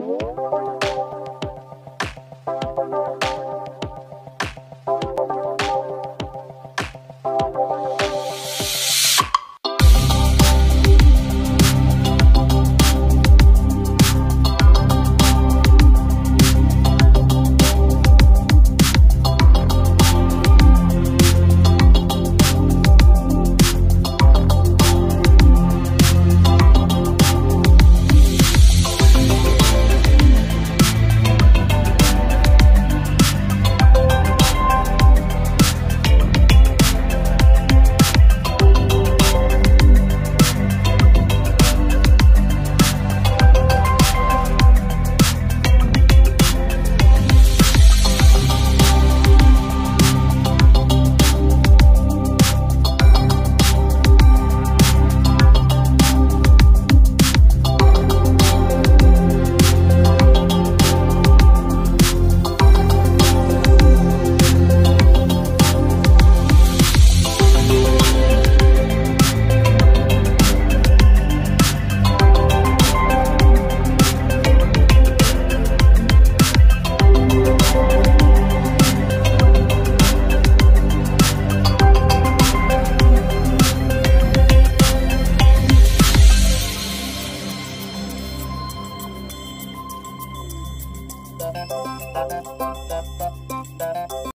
Música Musik